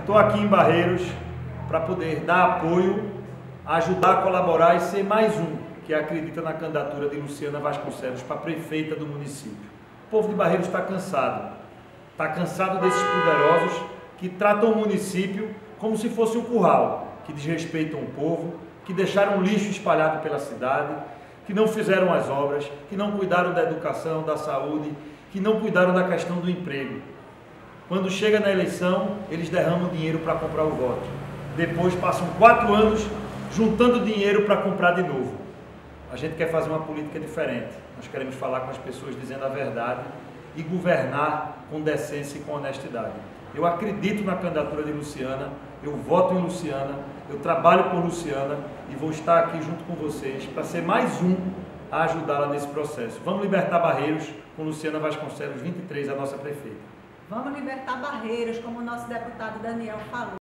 Estou aqui em Barreiros para poder dar apoio, ajudar colaborar e ser mais um que acredita na candidatura de Luciana Vasconcelos para prefeita do município. O povo de Barreiros está cansado. Está cansado desses poderosos que tratam o município como se fosse um curral, que desrespeitam o povo, que deixaram lixo espalhado pela cidade, que não fizeram as obras, que não cuidaram da educação, da saúde, que não cuidaram da questão do emprego. Quando chega na eleição, eles derramam dinheiro para comprar o voto. Depois passam quatro anos juntando dinheiro para comprar de novo. A gente quer fazer uma política diferente. Nós queremos falar com as pessoas dizendo a verdade e governar com decência e com honestidade. Eu acredito na candidatura de Luciana, eu voto em Luciana, eu trabalho por Luciana e vou estar aqui junto com vocês para ser mais um a ajudá-la nesse processo. Vamos libertar barreiros com Luciana Vasconcelos 23, a nossa prefeita. Vamos libertar barreiras, como o nosso deputado Daniel falou.